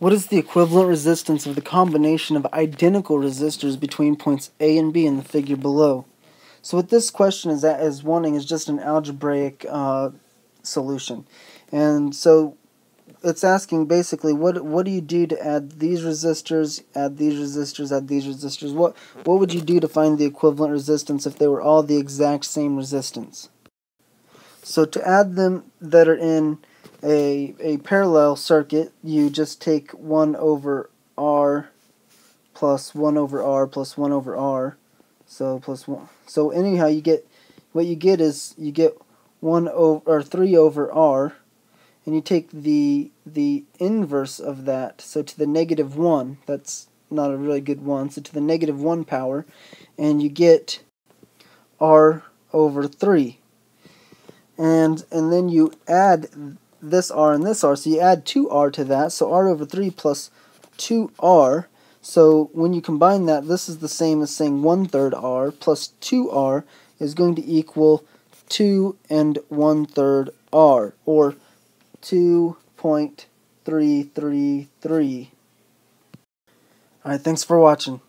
What is the equivalent resistance of the combination of identical resistors between points A and B in the figure below? So what this question is, is wanting is just an algebraic uh, solution. And so it's asking basically what what do you do to add these resistors, add these resistors, add these resistors? What what would you do to find the equivalent resistance if they were all the exact same resistance? So to add them that are in a, a parallel circuit, you just take 1 over R plus 1 over R plus 1 over R. So plus 1. So anyhow, you get what you get is you get 1 over or 3 over R and you take the the inverse of that, so to the negative 1. That's not a really good one. So to the negative 1 power and you get R over 3 and and then you add this r and this r, so you add 2r to that, so r over 3 plus 2r, so when you combine that, this is the same as saying 1 third r plus 2r is going to equal 2 and 1 third r, or 2.333. Alright, thanks for watching.